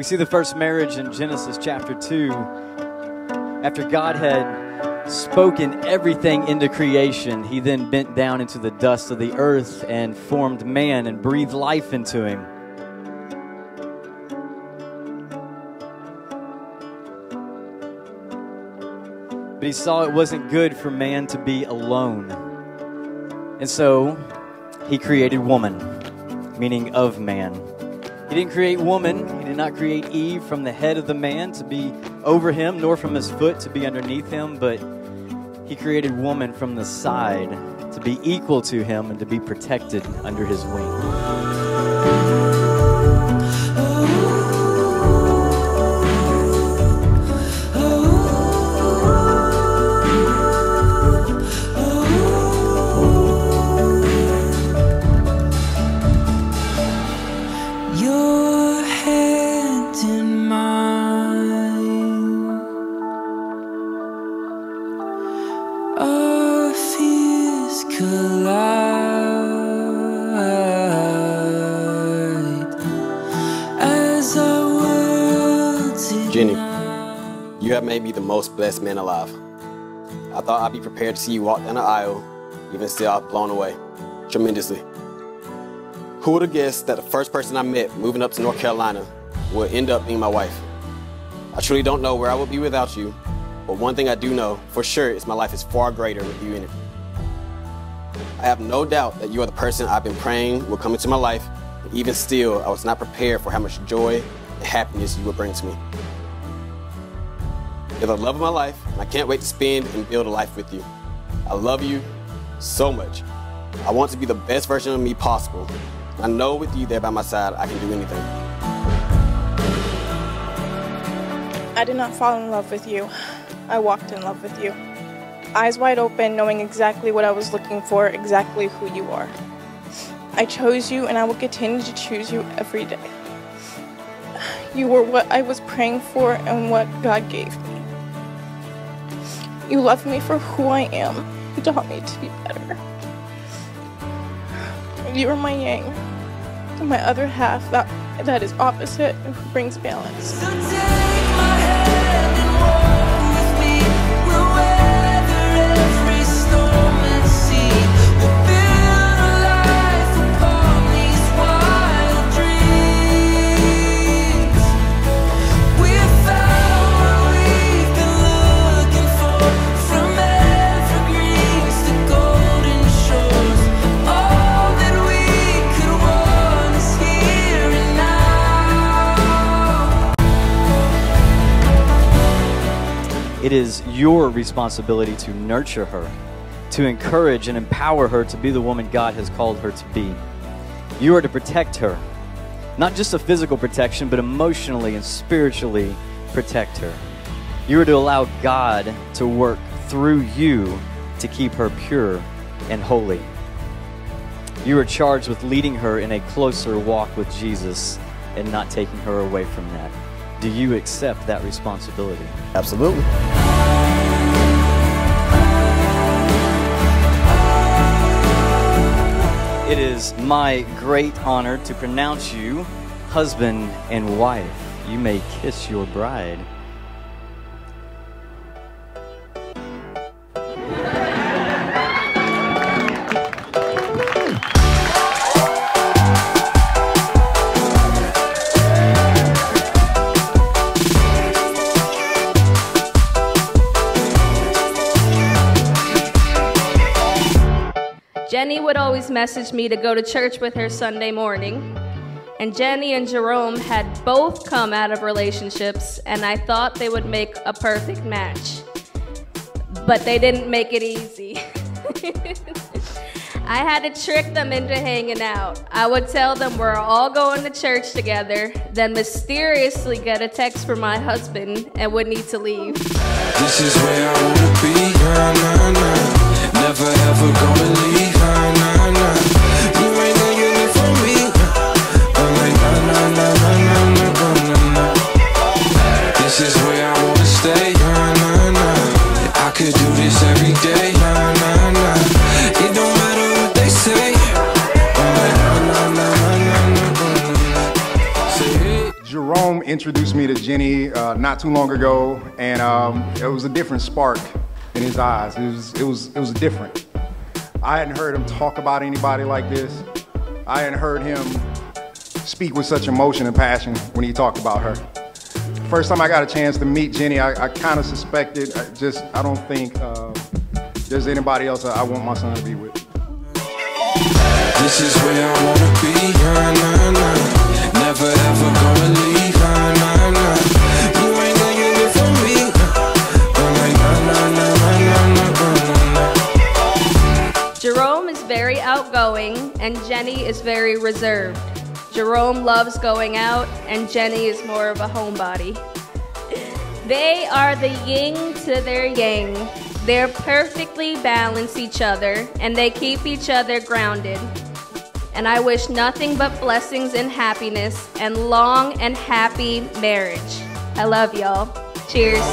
We see the first marriage in Genesis chapter 2. After God had spoken everything into creation, he then bent down into the dust of the earth and formed man and breathed life into him. But he saw it wasn't good for man to be alone. And so he created woman, meaning of man. He didn't create woman, he did not create Eve from the head of the man to be over him, nor from his foot to be underneath him, but he created woman from the side to be equal to him and to be protected under his wing. Jenny, you have made me the most blessed man alive. I thought I'd be prepared to see you walk down the aisle, even still, I'm blown away tremendously. Who would have guessed that the first person I met moving up to North Carolina would end up being my wife? I truly don't know where I would be without you, but one thing I do know for sure is my life is far greater with you in it. I have no doubt that you are the person I've been praying will come into my life, even still, I was not prepared for how much joy and happiness you would bring to me. You're the love of my life, and I can't wait to spend and build a life with you. I love you so much. I want to be the best version of me possible. I know with you there by my side, I can do anything. I did not fall in love with you. I walked in love with you. Eyes wide open, knowing exactly what I was looking for, exactly who you are. I chose you and I will continue to choose you every day. You were what I was praying for and what God gave me. You love me for who I am. You taught me to be better. You are my yang, my other half that, that is opposite and brings balance. It is your responsibility to nurture her, to encourage and empower her to be the woman God has called her to be. You are to protect her, not just a physical protection, but emotionally and spiritually protect her. You are to allow God to work through you to keep her pure and holy. You are charged with leading her in a closer walk with Jesus and not taking her away from that. Do you accept that responsibility? Absolutely. It is my great honor to pronounce you husband and wife. You may kiss your bride. Jenny would always message me to go to church with her Sunday morning. And Jenny and Jerome had both come out of relationships, and I thought they would make a perfect match. But they didn't make it easy. I had to trick them into hanging out. I would tell them we're all going to church together, then mysteriously get a text from my husband and would need to leave. This is where I wanna be, nah, nah, nah. Never ever gonna leave, introduced me to Jenny uh, not too long ago, and um, it was a different spark in his eyes. It was, it was, it was different. I hadn't heard him talk about anybody like this. I hadn't heard him speak with such emotion and passion when he talked about her. First time I got a chance to meet Jenny, I, I kind of suspected. I just, I don't think uh, there's anybody else I want my son to be with. This is where I wanna be, nah, nah, nah. Never ever gonna leave, and Jenny is very reserved. Jerome loves going out and Jenny is more of a homebody. They are the yin to their yang. They're perfectly balance each other and they keep each other grounded. And I wish nothing but blessings and happiness and long and happy marriage. I love y'all. Cheers.